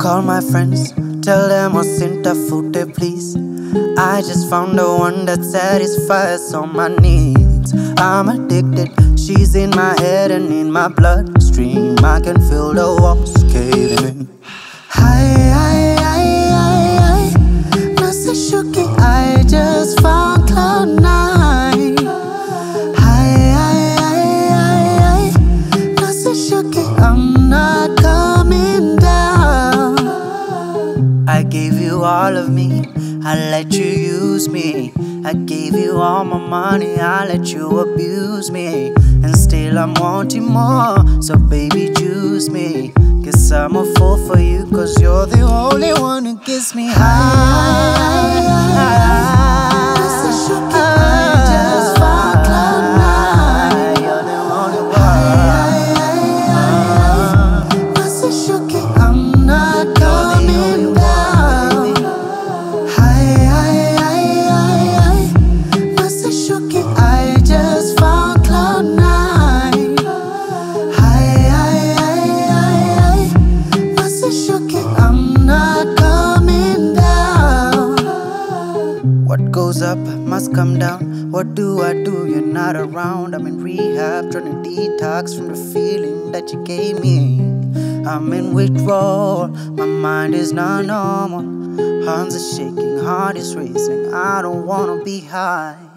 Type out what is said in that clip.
Call my friends, tell them I'll send a food they please. I just found the one that satisfies all my needs. I'm addicted, she's in my head and in my bloodstream. I can feel the walls caving all of me, I let you use me. I gave you all my money, I let you abuse me. And still I'm wanting more, so baby, choose me. Guess I'm a fool for you, cause you're the only one who gets me high. What goes up must come down. What do I do? You're not around. I'm in rehab, trying to detox from the feeling that you gave me. I'm in withdrawal, my mind is not normal. Hands are shaking, heart is racing. I don't wanna be high.